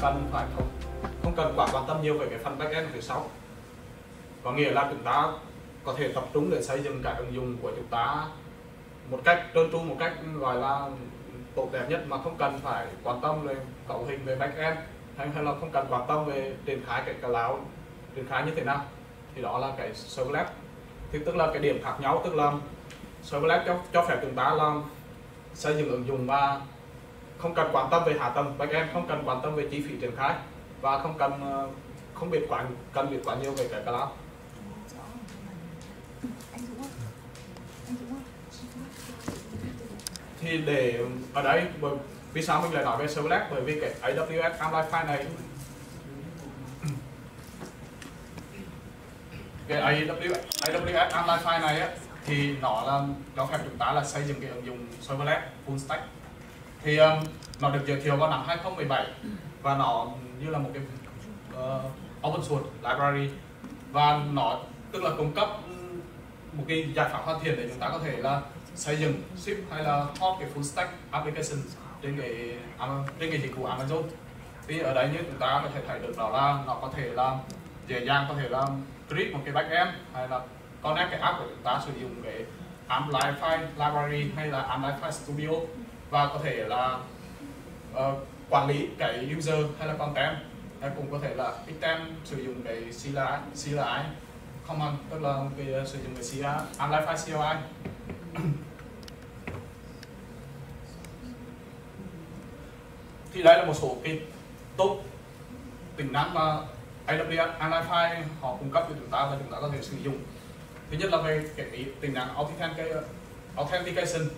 cần phải không? Không cần quá quan tâm nhiều về cái phần backend phía sau. Có nghĩa là chúng ta có thể tập trung để xây dựng cái ứng dụng của chúng ta một cách trơn tru một cách gọi là tốt đẹp nhất mà không cần phải quan tâm về cấu hình về backend hay, hay là không cần quan tâm về triển khai cái cloud triển khai như thế nào. Thì đó là cái serverless. Thì tức là cái điểm khác nhau tức là serverless cho, cho phép chúng ta làm xây dựng ứng dụng và không cần quan tâm về hạ tầng backend không cần quan tâm về chi phí triển khai và không cần ờ, không biết quản cần biết quá nhiều về cái cloud. Thì để ở đây vì sao mình lại nói về serverless? Bởi vì cái AWS Amplify này cái AWS, AWS Amplify này á, thì nó là cho phép chúng ta là xây dựng cái ứng dụng serverless full stack thì um, nó được giới thiệu vào năm 2017 và nó như là một cái uh, open source library và nó tức là cung cấp một cái giải pháp hoàn thiện để chúng ta có thể là xây dựng ship hay là hot cái full stack application trên cái trên cái dịch vụ Amazon. Thì ở đây như chúng ta có thể thấy được đó là nó có thể là dễ dàng có thể là create một cái backend hay là connect cái app của chúng ta sử dụng cái Amplify library hay là Amplify Studio và có thể là uh, quản lý cái user hay là content hay cũng có thể là extend sử dụng cái CLI, CLI command tức là cái uh, sử dụng cái CLI, Amplify CLI thì đây là một số cái top tính năng mà AWS Amplify họ cung cấp cho chúng ta và chúng ta có thể sử dụng. Thứ nhất là về cái tính năng authentication.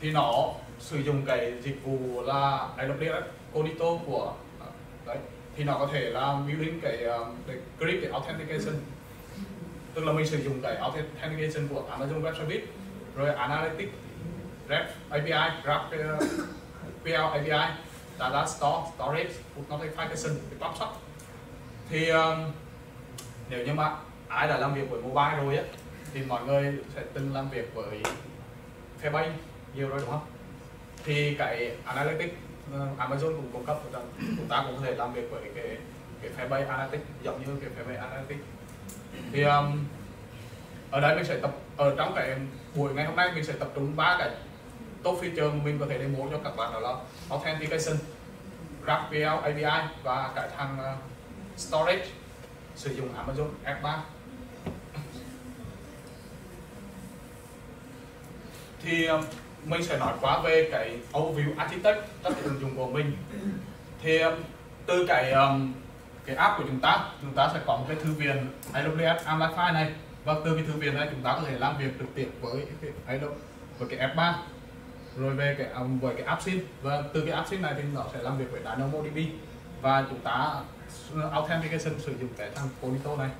Thì nó sử dụng cái dịch vụ là AWS Cognito của à, đấy thì nó có thể là building cái à, để create cái authentication. Tức là mình sử dụng cái authentication của Amazon Web Service rồi Analytics Graph API Graph à, PL API data store storage put notification cái PubSub thì um, nếu như mà ai đã làm việc với mobile rồi á thì mọi người sẽ từng làm việc với Facebook nhiều rồi đúng không? Thì cái analytics uh, Amazon cũng cung cấp chúng ta cũng có thể làm việc với cái cái Facebook analytics giống như cái Facebook analytics. Thì um, ở đây mình sẽ tập ở trong cái buổi ngày hôm nay mình sẽ tập trung ba cái top feature mà mình có thể demo cho các bạn đó là authentication GraphQL API và cái thằng uh, storage sử dụng Amazon S3 thì um, mình sẽ nói qua về cái overview architect các cái ứng dụng của mình thì um, từ cái um, cái app của chúng ta chúng ta sẽ có một cái thư viện AWS Amplify này. Và từ cái thư viện này chúng ta có thể làm việc trực tiếp với cái với cái F3 rồi về cái um, với cái AppSync. Và từ cái AppSync này thì nó sẽ làm việc với DynamoDB. Và chúng ta uh, authentication sử dụng cái thằng Polito này.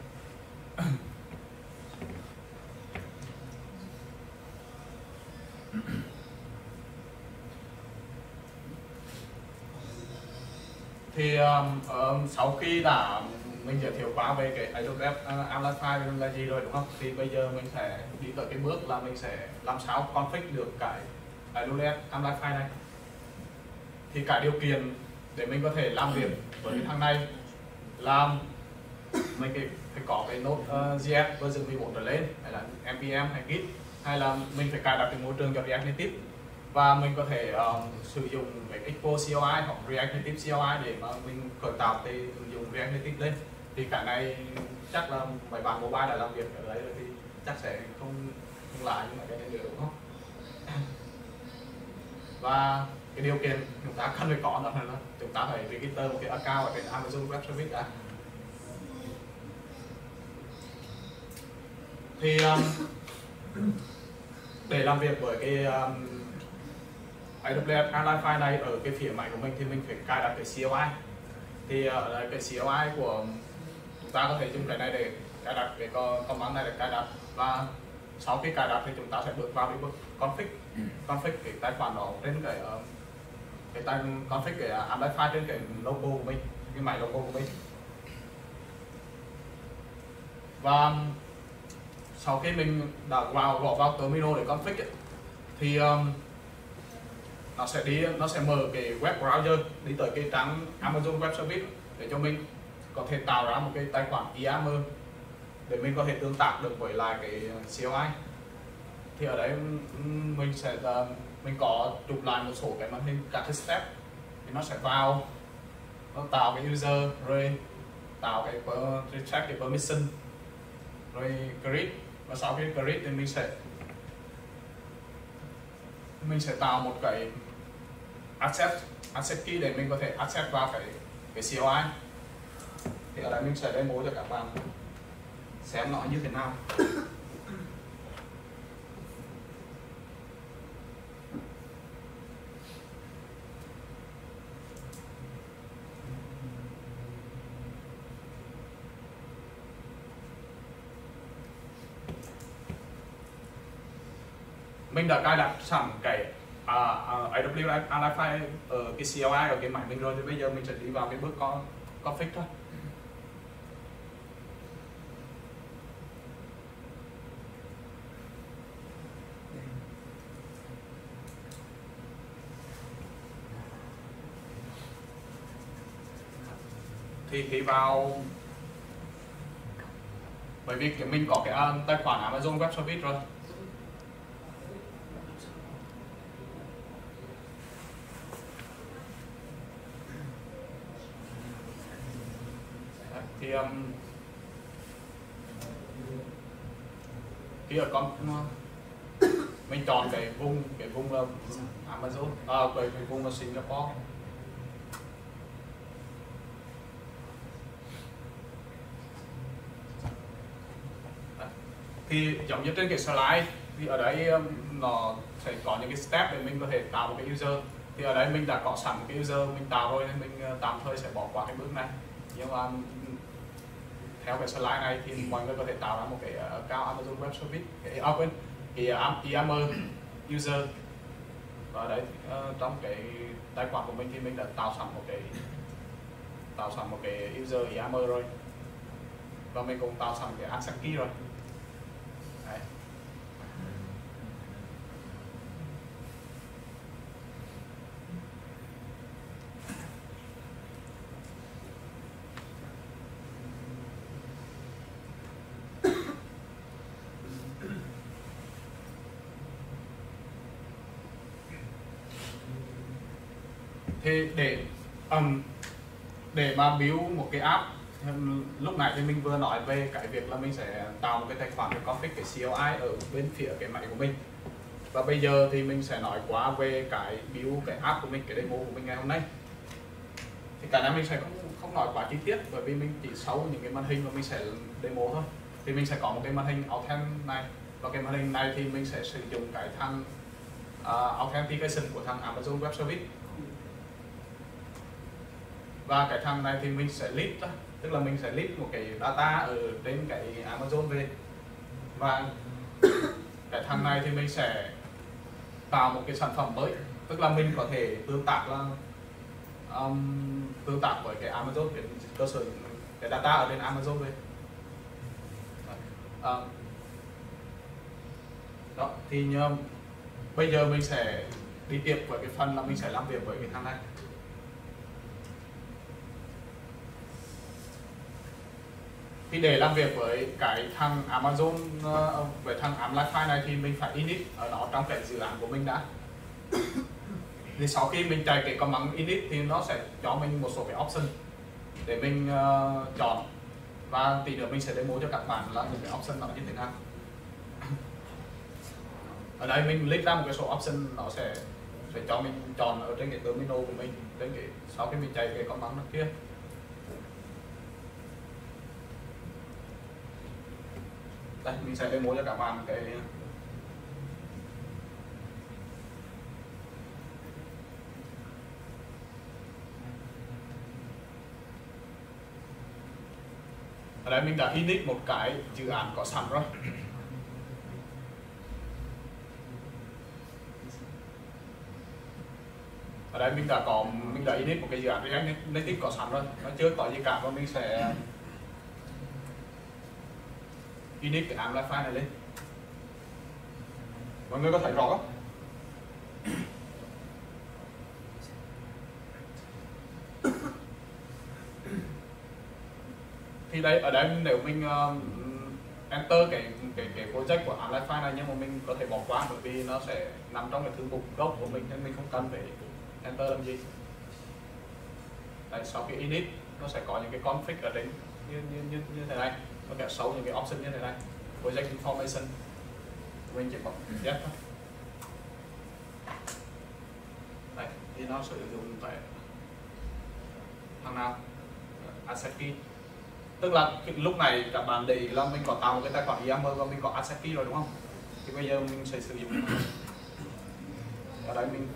Thì um, um, sau khi đã mình giới thiệu qua về cái Adobe uh, Amplify là gì rồi đúng không? Thì bây giờ mình sẽ đi tới cái bước là mình sẽ làm sao config được cái AWS Amplify này. Thì cả điều kiện để mình có thể làm việc với cái thằng này là mình phải, phải có cái node uh, JS version 14 trở lên hay là npm hay git hay là mình phải cài đặt cái môi trường cho React Native và mình có thể um, sử dụng cái Expo CLI hoặc React Native CLI để mà mình khởi tạo thì ứng dụng React Native lên. Thì cả này chắc là mấy bạn mobile đã làm việc ở đấy rồi thì chắc sẽ không không lại nhưng mà cái này được đúng không? Và cái điều kiện chúng ta cần phải có đó là chúng ta phải register một cái account ở trên Amazon Web Service đã. Thì um, để làm việc với cái um, AWS Amplify này ở cái phía máy của mình thì mình phải cài đặt cái CLI thì ở đây cái CLI của chúng ta có thể dùng cái này để cài đặt cái command này để cài đặt. Và sau khi cài đặt thì chúng ta sẽ bước vào cái bước config. Config cái tài khoản đó trên cái uh, cái tài config cái Amplify trên cái logo của mình cái máy logo của mình. Và sau khi mình đã vào gõ vào terminal để config ấy, thì um, nó sẽ đi, nó sẽ mở cái web browser đi tới cái trang Amazon Web Service để cho mình có thể tạo ra một cái tài khoản IAM để mình có thể tương tác được với lại cái CLI thì ở đấy mình sẽ ờ, mình có chụp lại một số cái màn hình, các cái step thì nó sẽ vào. Nó tạo cái user, rồi tạo cái check cái permission, rồi grid và sau khi grid thì mình sẽ mình sẽ tạo một cái asset asset key để mình có thể access vào cái cái CLI thì ở đây mình sẽ demo cho các bạn xem nó như thế nào. Mình đã cài đặt sẵn cái AWS Alify ở cái CLI ở cái máy mình rồi thì bây giờ mình sẽ đi vào cái bước con config thôi. Thì khi vào, bởi vì cái mình có cái ờ, tài khoản Amazon Web Service rồi. Thì um, khi ở con mình chọn cái vùng cái vùng là Amazon. À, cái, cái vùng là Singapore. Thì giống như trên cái slide thì ở đấy um, nó sẽ có những cái step để mình có thể tạo một cái user. Thì ở đây mình đã có sẵn cái user mình tạo rồi nên mình uh, tạm thời sẽ bỏ qua cái bước này. Nhưng mà um, theo cái slide này thì mọi người có thể tạo ra một cái ờ, account Amazon Web Service cái à, quên cái Yammer ờ, user và đấy uh, trong cái tài khoản của mình thì mình đã tạo sẵn một cái tạo sẵn một cái user Yammer rồi. Và mình cũng tạo sẵn cái access key rồi đấy thì để um, để mà build một cái app lúc nãy thì mình vừa nói về cái việc là mình sẽ tạo một cái tài khoản để config cái CLI ở bên phía cái máy của mình. Và bây giờ thì mình sẽ nói qua về cái build cái app của mình cái demo của mình ngày hôm nay. Thì cái này mình sẽ không không nói quá chi tiết bởi vì mình chỉ xấu những cái màn hình mà mình sẽ demo thôi. Thì mình sẽ có một cái màn hình Authent này. Và cái màn hình này thì mình sẽ sử dụng cái thằng uh, authentication của thằng Amazon Web Service và cái thằng này thì mình sẽ list đó. tức là mình sẽ list một cái data ở trên cái Amazon về. Và cái thằng này thì mình sẽ tạo một cái sản phẩm mới. Tức là mình có thể tương tác là um, tương tác với cái Amazon cái cơ sở cái data ở trên Amazon về. Um, đó thì uh, bây giờ mình sẽ đi tiếp với cái phần là mình sẽ làm việc với cái thằng này. Thì để làm việc với cái thằng Amazon ờ, với thằng Amplify này thì mình phải init ở nó trong cái dự án của mình đã. Thì sau khi mình chạy cái command init thì nó sẽ cho mình một số cái option để mình uh, chọn. Và tí nữa mình sẽ demo cho các bạn là những cái option nó như thế nào. Ở đây mình list ra một cái số option nó sẽ sẽ cho mình chọn ở trên cái terminal của mình trên cái sau khi mình chạy cái command kia đây, mình sẽ demo cho các bạn cái ở đây mình đã init một cái dự án có sẵn rồi. Ở đây mình đã có mình đã init một cái dự án React Native có sẵn rồi. Nó chưa có gì cả, và mình sẽ init cái ám này lên. Mọi người có thấy rõ thì đây ở đây nếu mình um, enter cái cái cái project của Apply này nhưng mà mình có thể bỏ qua bởi vì nó sẽ nằm trong cái thư mục gốc của mình nên mình không cần phải enter làm gì. Đấy, sau khi init nó sẽ có những cái config ở đấy như như như như thế này nó sẽ sâu những cái option như thế này project information. Mình chỉ bấm yes. Thôi Đấy, thì nó sử dụng tại thằng nào? Asset key tức là lúc này các bạn để là mình có tạo một cái tài khoản Yammer và mình có asset key rồi đúng không? Thì bây giờ mình sẽ sử dụng ở đây mình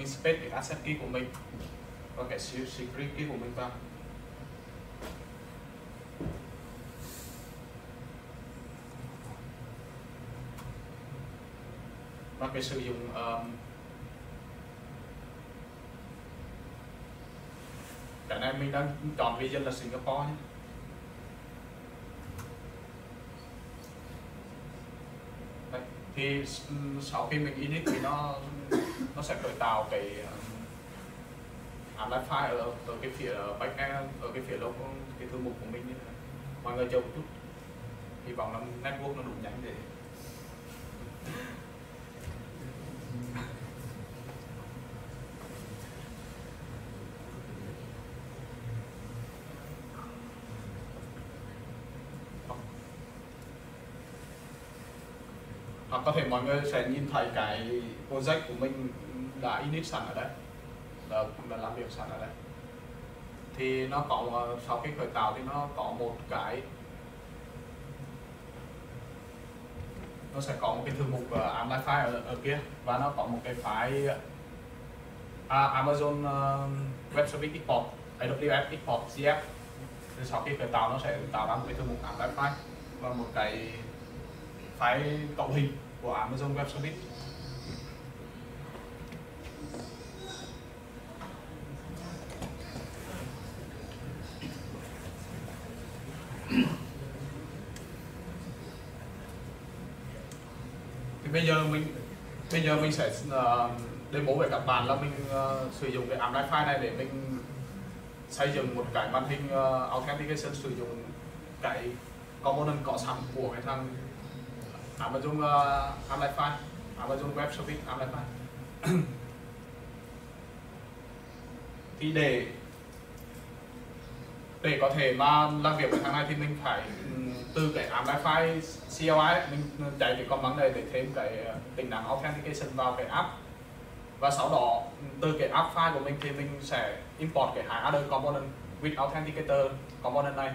mình space để asset key của mình và cái secret key của mình vào và cái sử dụng um, cái này mình đang chọn region là Singapore nhé Đấy. thì sau khi mình init thì nó nó sẽ khởi tạo cái um, outline file ở, ở cái phía backend ở cái phía log cái thư mục của mình như thế mọi người chờ một chút. Hy vọng là network nó đủ nhanh để hoặc có thể mọi người sẽ nhìn thấy cái project của mình đã init sẵn ở đây. Đã, đã làm việc sẵn ở đây. Thì nó có ờ, sau khi khởi tạo thì nó có một cái nó sẽ có một cái thư mục uh, Amplify ở, ở kia và nó có một cái file uh, Amazon uh, Web Service Export AWS Export CF thì sau khi khởi tạo nó sẽ tạo ra một cái thư mục Amazon file và một cái file cấu hình của Amazon Web Service. Thì bây giờ mình bây giờ mình sẽ uh, demo với các bạn là mình uh, sử dụng cái Amplify này để mình xây dựng một cái màn hình uh, authentication sử dụng cái component có sẵn của cái thằng Amazon ờ, uh, Amplify Amazon Web Service Amplify thì để để có thể mà làm việc với thằng này thì mình phải từ cái Amplify CLI mình chạy cái command này để thêm cái ờ, tính năng authentication vào cái app. Và sau đó từ cái app file của mình thì mình sẽ import cái hai other component with authenticator component này.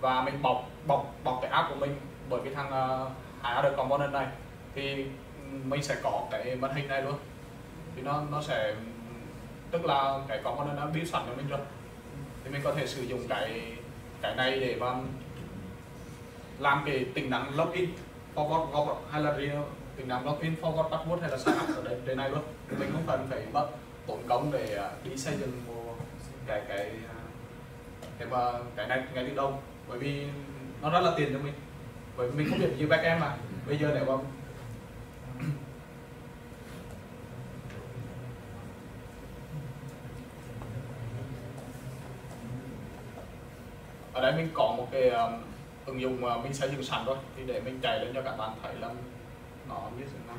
Và mình bọc bọc bọc cái app của mình bởi cái thằng uh, other component này. Thì mình sẽ có cái màn hình này luôn. Thì nó nó sẽ tức là cái component nó build sẵn cho mình rồi. Thì mình có thể sử dụng cái cái này để mà làm cái tính năng login forward forward hay là tính năng login forward password hay là sign ở đây, đây này luôn. Mình không cần phải mất tốn công để à, đi xây dựng một cái cái à, cái mà cái này ngay từ đầu. Bởi vì nó rất là tiền cho mình. Bởi vì mình không biết gì backend mà. Bây giờ nếu mà ở đây mình có một cái ứng dụng mà mình xây dựng sẵn rồi, thì để mình chạy lên cho các bạn thấy là nó như thế nào.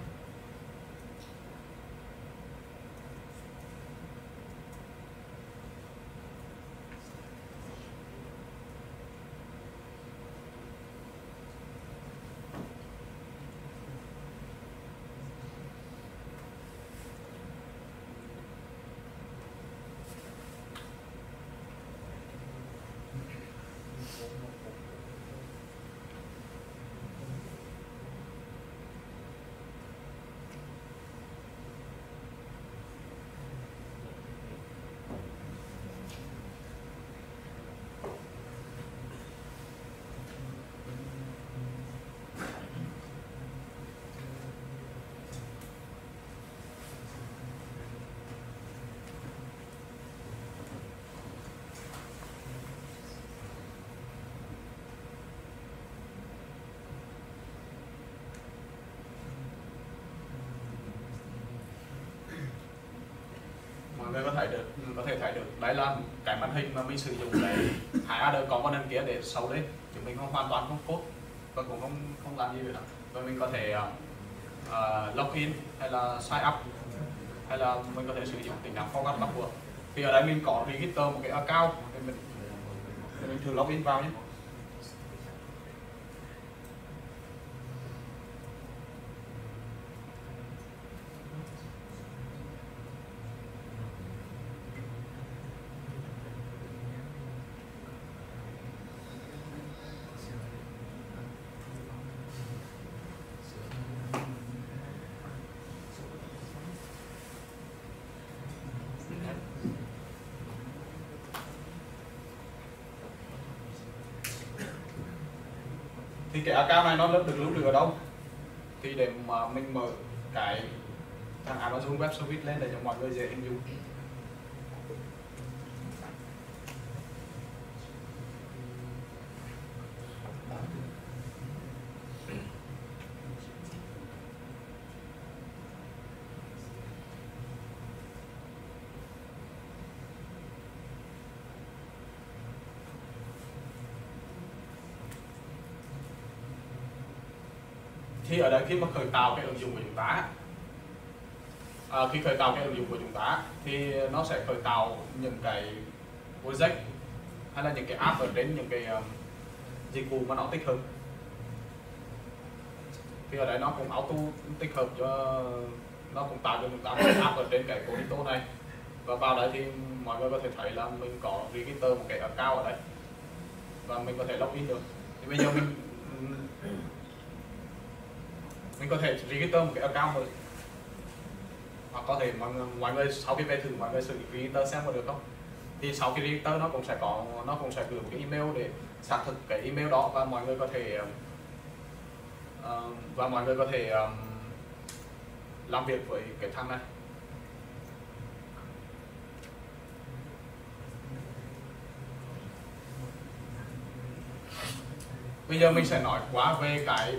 Thấy được có thể thấy được. Đấy là cái màn hình mà mình sử dụng để hai adder có màn kia để sâu lên. Thì mình không hoàn toàn không code và cũng không không làm gì nữa và mình có thể à, à, uh, login hay là sign up hay là mình có thể sử dụng tính năng forgot password thì ở đây mình có register một cái account thì mình, thì mình thử login vào nhé. Thì cái account này nó được lưu trữ ở đâu? Thì để mà mình mở cái thằng Amazon Web Service lên để cho mọi người dễ hình dung thì ở đây khi mà khởi tạo cái ứng dụng của chúng ta à, khi khởi tạo cái ứng dụng của chúng ta thì nó sẽ khởi tạo những cái project hay là những cái app ở trên những cái um, dịch vụ mà nó tích hợp. Thì ở đây nó cũng auto tích hợp cho nó cũng tạo cho chúng ta một app ở trên cái Corito này. Và vào đây thì mọi người có thể thấy là mình có register một cái account ở đây và mình có thể login được. Thì bây giờ mình mình có thể register một cái account mới hoặc có thể mọi người, mọi người sau khi về thử mọi người sử dụng register xem có được không? Thì sau khi register nó cũng sẽ có nó cũng sẽ gửi một cái email để xác thực cái email đó và mọi người có thể uh, và mọi người có thể um, làm việc với cái thằng này. Bây giờ mình sẽ nói quá về cái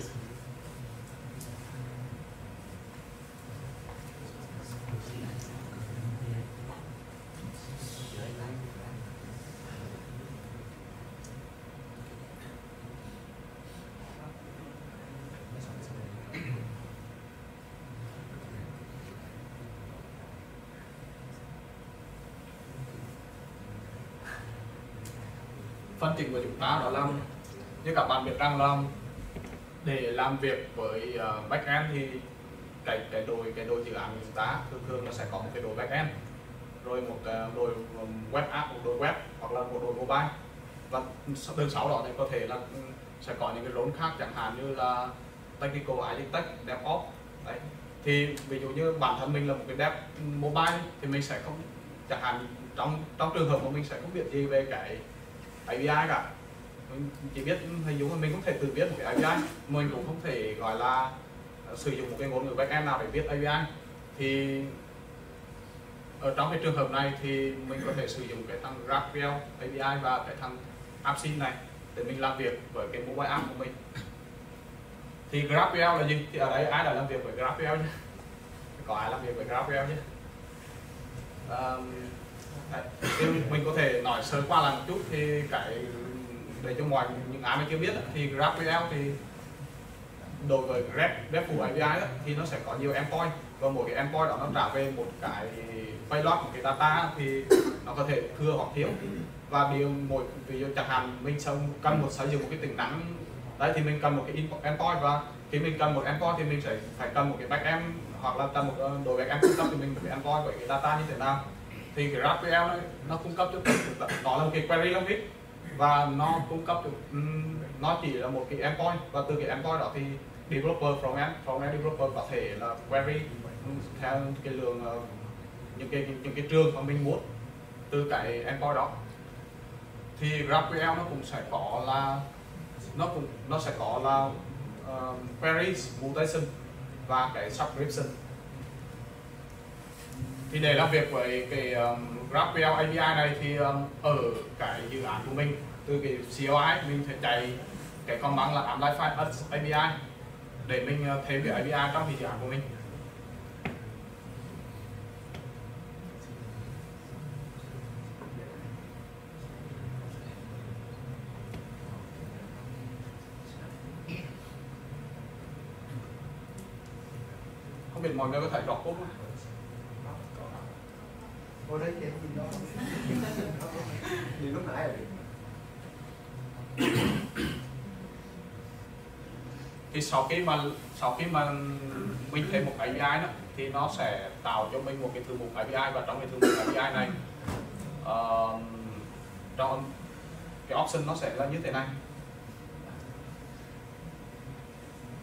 phân trình của chúng ta đó là như các bạn biết rằng là để làm việc với uh, backend thì cái cái đội cái đội dự án của chúng ta thường thường nó sẽ có một cái đội backend rồi một uh, đội web app một đội web hoặc là một đội mobile. Và đơn sau đó thì có thể là sẽ có những cái rốn khác chẳng hạn như là technical architect DevOps đấy. Thì ví dụ như bản thân mình là một cái dev mobile thì mình sẽ không chẳng hạn trong trong trường hợp mà mình sẽ không biết gì về cái API cả. Mình chỉ biết hình dung là mình không thể tự viết một cái API mình cũng không thể gọi là à, sử dụng một cái ngôn ngữ backend nào để viết API thì ở trong cái trường hợp này thì mình có thể sử dụng cái thằng GraphQL API và cái thằng AppSync này để mình làm việc với cái mobile app của mình. Thì GraphQL là gì? Thì ở đây ai đã làm việc với GraphQL chứ có ai làm việc với GraphQL chứ um, thì mình có thể nói sơ qua lại một chút thì cái để cho mọi những ai mà chưa biết thì GraphQL thì đối với Grab, Grab API đó, thì nó sẽ có nhiều endpoint. Và mỗi cái endpoint đó nó trả về một cái payload một cái data thì nó có thể thừa hoặc thiếu. Và điều một ví dụ chẳng hạn mình cần một sử dụng một cái tính năng đấy thì mình cần một cái endpoint. Và khi mình cần một endpoint thì mình sẽ phải cần một cái backend hoặc là cần một ờ, đội backend cung cấp thì mình một cái endpoint với cái data như thế nào thì cái GraphQL nó, nó cung cấp cho nó là một cái query logic và nó cung cấp cho nó chỉ là một cái endpoint. Và từ cái endpoint đó thì developer from end from end developer có thể là query theo cái lượng ờ, những cái những cái trường mà mình muốn từ cái endpoint đó. Thì GraphQL nó cũng sẽ có là nó cũng nó sẽ có là uh, queries mutation và cái subscription thì để làm việc với cái um, GraphQL API này thì um, ở cái dự án của mình từ cái CLI mình sẽ chạy cái con bằng là ApplyFi API để mình uh, thêm cái API trong cái dự án của mình không biết mọi người có thể đọc cốt không? Ở đây thì nhìn đó. Nhìn lúc nãy rồi thì sau khi mà sau khi mà mình thêm một API đó thì nó sẽ tạo cho mình một cái thư mục API và trong cái thư mục API này uh, trong cái option nó sẽ là như thế này.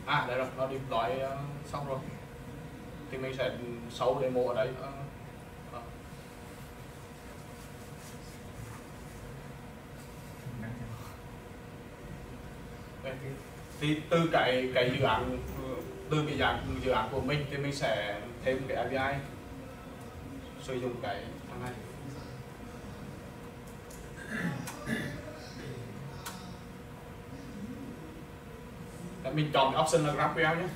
À đây rồi nó deploy uh, xong rồi. Thì mình sẽ sâu demo ở đây uh, thì từ cái cái dự án, từ cái dạng dự án của mình thì mình sẽ thêm cái API sử dụng cái thằng này. Để mình chọn cái option là GraphQL nhé.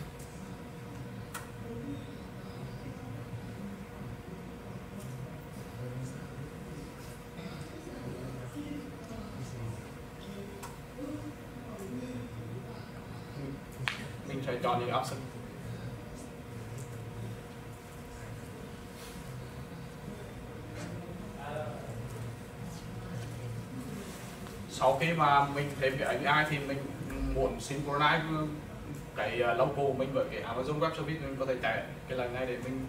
Mình sẽ chọn những option sau khi mà mình thêm cái ai thì mình muốn synchronize cái à, logo của mình với cái Amazon Web Service mình có thể chạy cái lần này để mình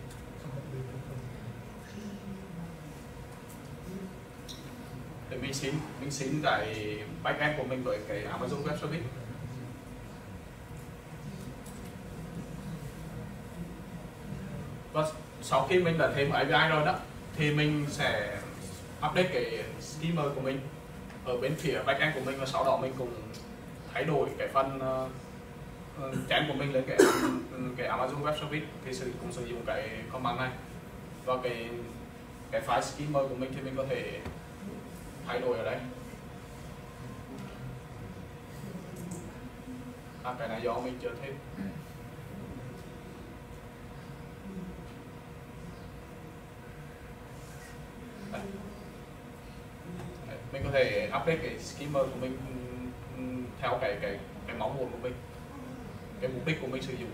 để mình xin mình xin cái backend của mình với cái Amazon Web Service. Và sau khi mình đã thêm API rồi đó thì mình sẽ update cái schema của mình ở bên phía backend của mình và sau đó mình cùng thay đổi cái phần ờ, ờ, uh, chén của mình lên cái ừ, cái Amazon Web Service thì sử cũng sử dụng cái command này. Và cái cái file schema của mình thì mình có thể thay đổi ở đây. À, cái này do mình chưa thêm. Ừ Đây. Đấy, mình có thể update cái skimmer của mình ừ, theo cái cái cái mong muốn của mình cái mục đích của mình sử dụng.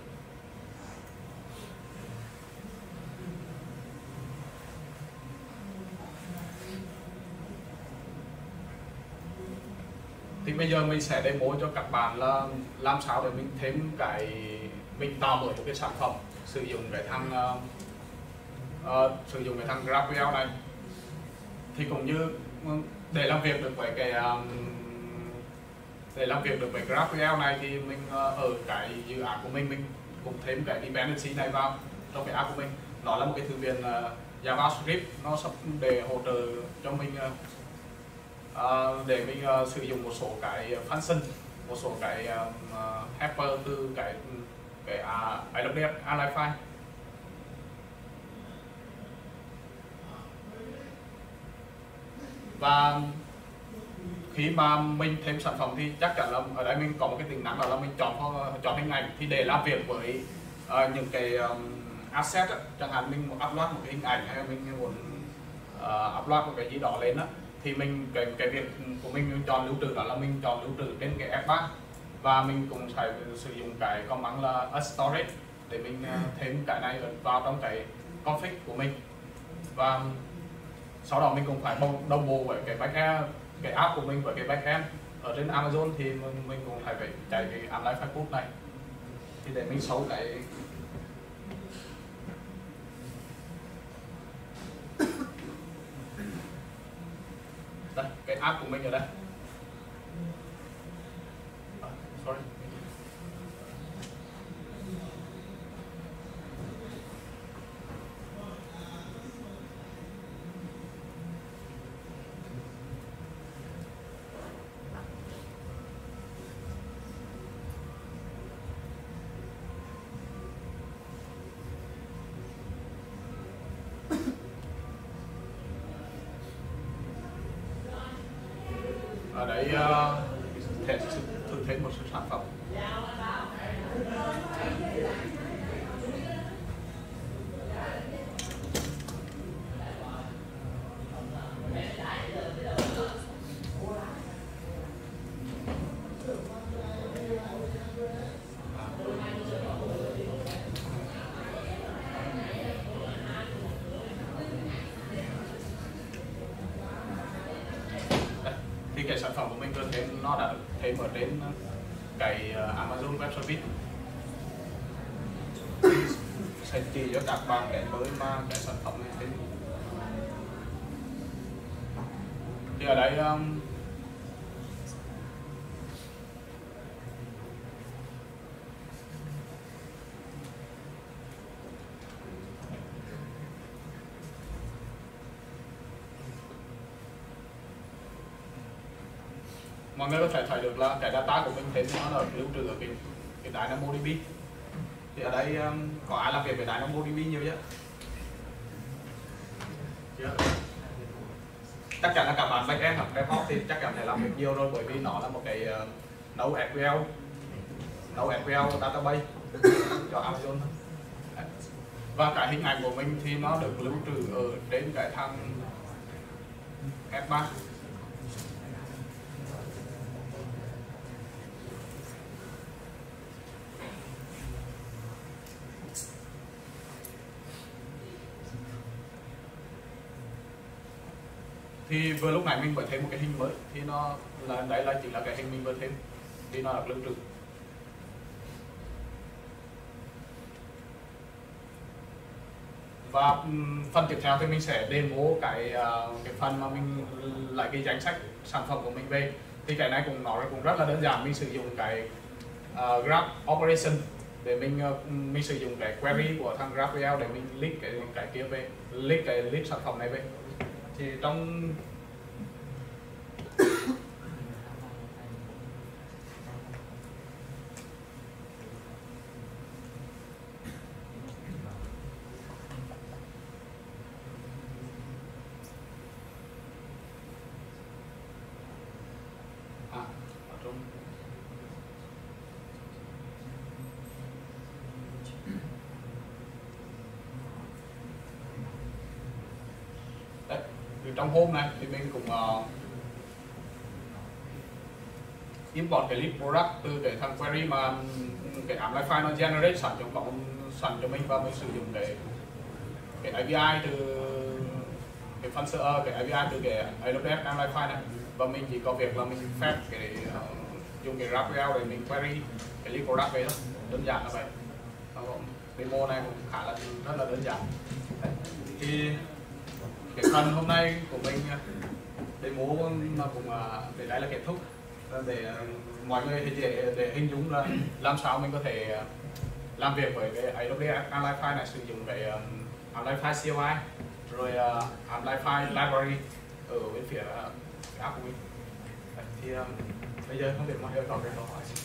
Thì bây giờ mình sẽ demo cho các bạn là làm sao để mình thêm cái mình tạo mới một cái sản phẩm sử dụng cái thằng uh, uh, sử dụng cái thằng GraphQL này. Thì cũng như ừ, để làm việc được với cái um, để làm việc được với GraphQL này thì mình uh, ở cái dự án của mình mình cũng thêm cái dependency này vào trong cái app của mình. Nó là một cái thư viện uh, JavaScript. Nó sắp để hỗ trợ cho mình uh, uh, để mình uh, sử dụng một số cái function một số cái um, uh, helper từ cái ừ, cái uh, AWS Alify và khi mà mình thêm sản phẩm thì chắc chắn là ở đây mình có một cái tính năng đó là mình chọn chọn hình ảnh. Thì để làm việc với uh, những cái um, asset á, chẳng hạn mình muốn upload một cái hình ảnh hay mình muốn uh, upload một cái gì đó lên đó thì mình cái cái việc của mình, mình chọn lưu trữ đó là mình chọn lưu trữ trên cái F3 và mình cũng phải sử dụng cái command là add storage để mình uh, thêm cái này vào trong cái config của mình. Và sau đó mình cũng phải đồng bộ với cái backend cái app của mình với cái backend ở trên Amazon thì mình, mình cũng phải phải chạy cái apply file này. Thì để mình xấu cái đây cái app của mình ở đây à, sorry ở đấy uh, thể thực hiện một số sản phẩm trên nó đã thêm ở trên cái ờ, Amazon Web Service. Sẽ chỉ cho các bạn cái mới mà cái sản phẩm này tên thì ở đây um, mọi người có thể thấy được là cái data của mình thêm nó là lưu trữ ở cái cái DynamoDB thì ở đây um, có ai làm việc với DynamoDB nhiều chứ chưa. Chắc chắn là các bạn backend hoặc DevOps thì chắc chắn phải làm việc nhiều rồi bởi vì nó là một cái uh, nấu SQL nấu SQL database cho Amazon. Và cái hình ảnh của mình thì nó được lưu trữ ở trên cái thằng F3 thì vừa lúc này mình mới thêm một cái hình mới. Thì nó là đấy là chỉ là cái hình mình vừa thêm thì nó là lưu trữ. Và phần tiếp theo thì mình sẽ demo cái à, cái phần mà mình lại cái danh sách sản phẩm của mình về. Thì cái này cũng nói cũng rất là đơn giản. Mình sử dụng cái uh, grab operation để mình uh, mình sử dụng cái query của thằng GraphQL để mình list cái cái kia về list cái list sản phẩm này về thì trong à, ở trong đấy thì trong hôm này thì mình cũng uh, import cái list product từ cái thằng query mà ừ, cái app file nó generate sẵn trong cộng sẵn cho mình và mình sử dụng cái cái API từ cái phần server cái API từ cái AWS app file này. Và mình chỉ có việc là mình phép cái uh, dùng cái GraphQL để mình query cái list product về thôi. Đơn giản là vậy. Demo này cũng khá là rất là đơn giản. Thì cái phần hôm nay của mình à, để múa vâng, mà cũng à, để đây là kết thúc. Để à, mọi người để, để hình dung là làm sao mình có thể làm việc với cái AWS File này sử dụng cái um, File CLI rồi uh, File Library ở bên phía app của mình thì bây giờ không biết mọi người có cái câu hỏi gì.